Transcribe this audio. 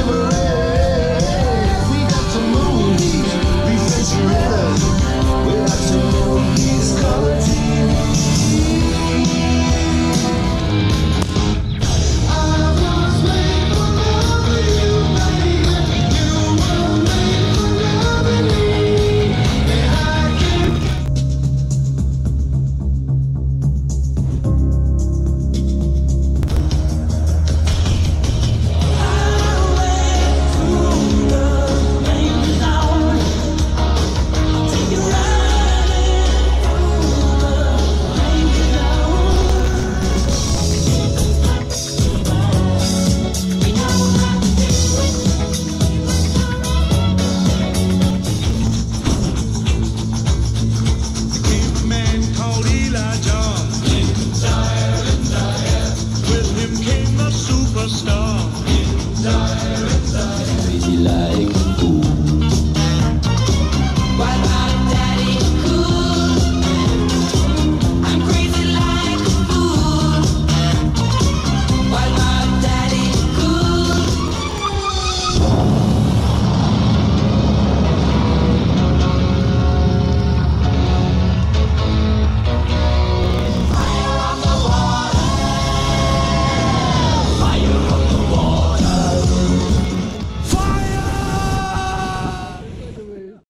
never Why